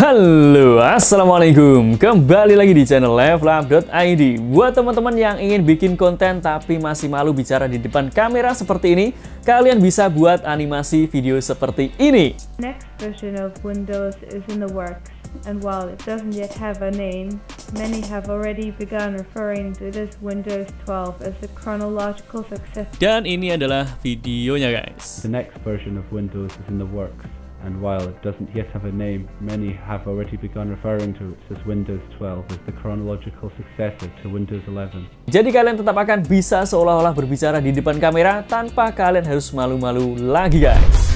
Halo, Assalamualaikum. Kembali lagi di channel levelab.id Buat teman-teman yang ingin bikin konten tapi masih malu bicara di depan kamera seperti ini Kalian bisa buat animasi video seperti ini. Next version of Windows is in the works, and while it doesn't yet have a name, many have already begun referring to this Windows 12 as the chronological successor. Dan ini adalah videonya guys. The next version of Windows is in the works, and while it doesn't yet have a name, many have already begun referring to it as Windows 12 as the chronological successor to Windows 11. Jadi kalian tetap akan bisa seolah-olah berbicara di depan kamera tanpa kalian harus malu-malu lagi guys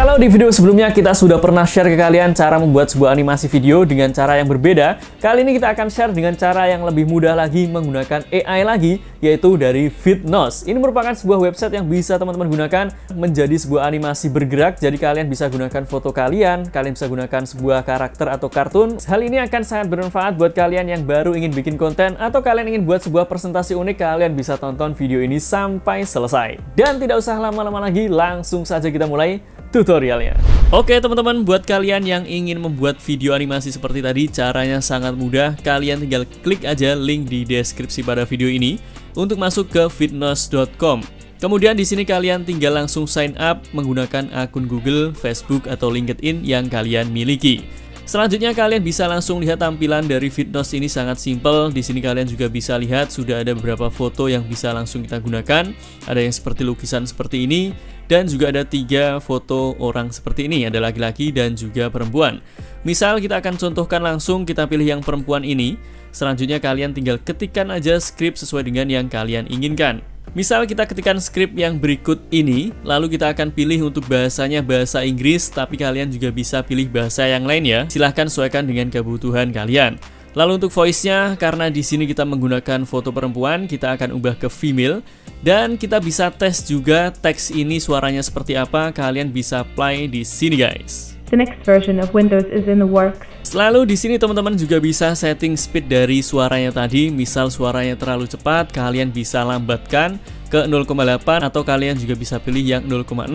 Kalau di video sebelumnya kita sudah pernah share ke kalian cara membuat sebuah animasi video dengan cara yang berbeda, kali ini kita akan share dengan cara yang lebih mudah lagi menggunakan AI lagi, yaitu dari Fitnos. Ini merupakan sebuah website yang bisa teman-teman gunakan menjadi sebuah animasi bergerak, jadi kalian bisa gunakan foto kalian, kalian bisa gunakan sebuah karakter atau kartun. Hal ini akan sangat bermanfaat buat kalian yang baru ingin bikin konten atau kalian ingin buat sebuah presentasi unik, kalian bisa tonton video ini sampai selesai. Dan tidak usah lama-lama lagi, langsung saja kita mulai tutorialnya. Oke teman-teman, buat kalian yang ingin membuat video animasi seperti tadi, caranya sangat mudah. Kalian tinggal klik aja link di deskripsi pada video ini untuk masuk ke fitness.com. Kemudian di sini kalian tinggal langsung sign up menggunakan akun Google, Facebook, atau LinkedIn yang kalian miliki. Selanjutnya kalian bisa langsung lihat tampilan dari Fitness ini sangat simple. Di sini kalian juga bisa lihat sudah ada beberapa foto yang bisa langsung kita gunakan. Ada yang seperti lukisan seperti ini dan juga ada tiga foto orang seperti ini, ada laki-laki dan juga perempuan. Misal kita akan contohkan langsung kita pilih yang perempuan ini. Selanjutnya kalian tinggal ketikkan aja skrip sesuai dengan yang kalian inginkan. Misal kita ketikkan skrip yang berikut ini, lalu kita akan pilih untuk bahasanya bahasa Inggris, tapi kalian juga bisa pilih bahasa yang lain ya. Silahkan sesuaikan dengan kebutuhan kalian. Lalu untuk voice-nya, karena di sini kita menggunakan foto perempuan, kita akan ubah ke female. Dan kita bisa tes juga teks ini suaranya seperti apa, kalian bisa play di sini guys. The next version of Windows is in the works. Selalu di sini teman-teman juga bisa setting speed dari suaranya tadi. Misal suaranya terlalu cepat, kalian bisa lambatkan ke 0,8 atau kalian juga bisa pilih yang 0,6.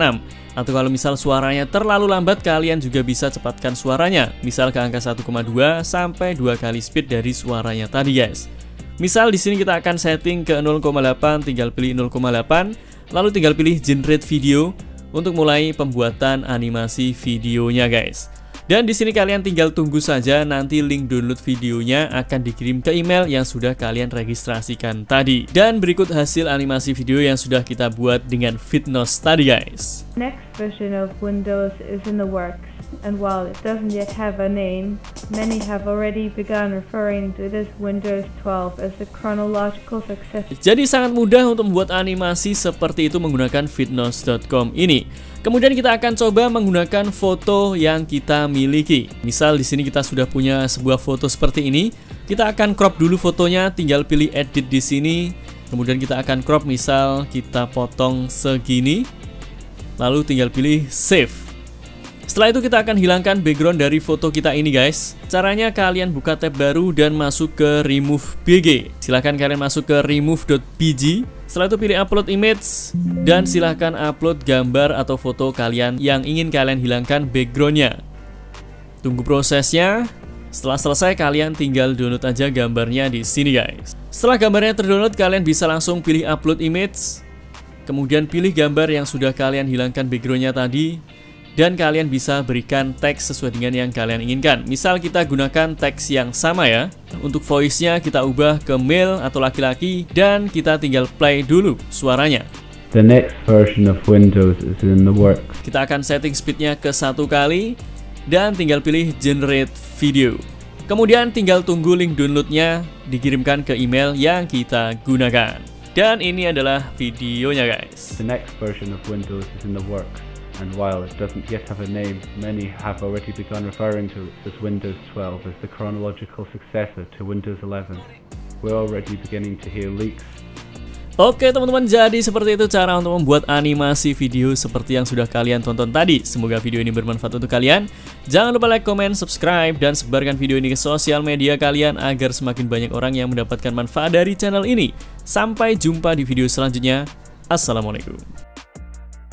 Atau kalau misal suaranya terlalu lambat, kalian juga bisa cepatkan suaranya. Misal ke angka 1,2 sampai 2 kali speed dari suaranya tadi, guys. Misal di sini kita akan setting ke 0,8, tinggal pilih 0,8, lalu tinggal pilih generate video untuk mulai pembuatan animasi videonya, guys. Dan di sini kalian tinggal tunggu saja nanti link download videonya akan dikirim ke email yang sudah kalian registrasikan tadi. Dan berikut hasil animasi video yang sudah kita buat dengan Fitness tadi guys. Next version of Windows is in the works, and while it doesn't yet have a name, many have already begun referring to this Windows 12 as the chronological successor. Jadi sangat mudah untuk membuat animasi seperti itu menggunakan fitness.com ini. Kemudian kita akan coba menggunakan foto yang kita miliki. Misal di sini kita sudah punya sebuah foto seperti ini. Kita akan crop dulu fotonya, tinggal pilih edit di sini. Kemudian kita akan crop misal kita potong segini. Lalu tinggal pilih save. Setelah itu kita akan hilangkan background dari foto kita ini guys. Caranya kalian buka tab baru dan masuk ke remove BG Silahkan kalian masuk ke remove.bg Setelah itu pilih upload image Dan silahkan upload gambar atau foto kalian yang ingin kalian hilangkan backgroundnya. Tunggu prosesnya. Setelah selesai kalian tinggal download aja gambarnya di sini guys. Setelah gambarnya terdownload kalian bisa langsung pilih upload image. Kemudian pilih gambar yang sudah kalian hilangkan backgroundnya tadi dan kalian bisa berikan teks sesuai dengan yang kalian inginkan. Misal kita gunakan teks yang sama ya. Untuk voice-nya kita ubah ke male atau laki-laki dan kita tinggal play dulu suaranya. The next version of Windows is in the works. Kita akan setting speednya ke satu kali dan tinggal pilih generate video. Kemudian tinggal tunggu link downloadnya dikirimkan ke email yang kita gunakan. Dan ini adalah videonya guys. The next version of Windows is in the works, and while it doesn't yet have a name, many have already begun referring to it as Windows 12 as the chronological successor to Windows 11. We're already beginning to hear leaks Oke teman-teman, jadi seperti itu cara untuk membuat animasi video seperti yang sudah kalian tonton tadi. Semoga video ini bermanfaat untuk kalian. Jangan lupa like, comment, subscribe, dan sebarkan video ini ke sosial media kalian agar semakin banyak orang yang mendapatkan manfaat dari channel ini. Sampai jumpa di video selanjutnya. Assalamualaikum.